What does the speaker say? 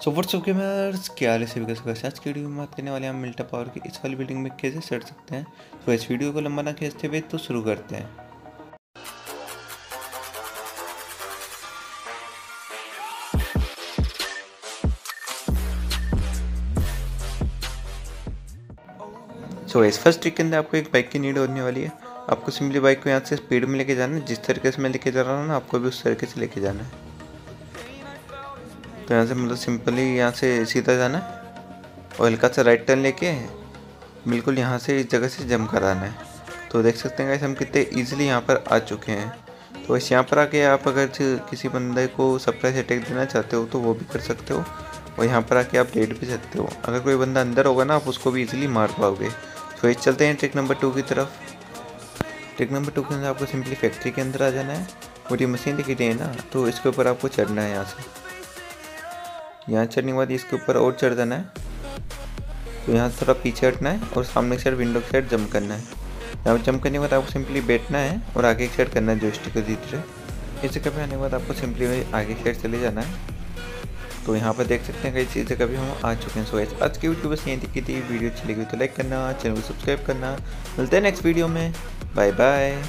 So what's up gamers क्या हाल है। सभी आज की वीडियो में बात करने वाले हम मिल्टा पावर की। इस वाली बिल्डिंग में कैसे चढ़ सकते हैं? तो इस वीडियो को लंबा ना खींचते हुए तो शुरू करते हैं। सो इस फ़र्स्ट ट्रिक के अंदर आपको एक बाइक की नीड होने वाली है। आपको सिंपली बाइक को यहाँ से स्पीड में लेके जाना है। जिस तरीके से मैं लेके जा रहा हूँ ना, आपको भी उस तरीके से लेके जाना है। तो यहाँ से मतलब सिंपली यहाँ से सीधा जाना है और हल्का सा राइट टर्न लेके बिल्कुल यहाँ से इस जगह से जम कराना है। तो देख सकते हैं हम कितने ईजिली यहाँ पर आ चुके हैं। तो इस यहाँ पर आके आप अगर किसी बंदे को सरप्राइज़ अटैक देना चाहते हो तो वो भी कर सकते हो। और यहाँ पर आके आप लेट भी सकते हो। अगर कोई बंदा अंदर होगा ना, आप उसको भी इजीली मार पाओगे। तो इस चलते हैं ट्रिक नंबर टू की तरफ़। ट्रिक नंबर टू के अंदर आपको सिंपली फैक्ट्री के अंदर आ जाना है। और ये मशीन दिखी है ना तो इसके ऊपर आपको चढ़ना है यहाँ से। यहाँ चढ़ने के बाद इसके ऊपर और चढ़ जाना है। तो यहाँ थोड़ा पीछे हटना है और सामने की साइड विंडो की साइड जंप करना है। यहाँ पर जंप करने के बाद आपको सिंपली बैठना है और आगे की साइड करना है जो स्टिक को धीरे इस जगह पे आने के बाद आपको सिंपली आगे की साइड चले जाना है। तो यहाँ पर देख सकते हैं कई जगह भी हम आ चुके हैं। सो आज की वीडियो बस यही दिखी थी। वीडियो अच्छी लगी तो लाइक करना चैनल को सब्सक्राइब करना। मिलते हैं नेक्स्ट वीडियो में। Bye bye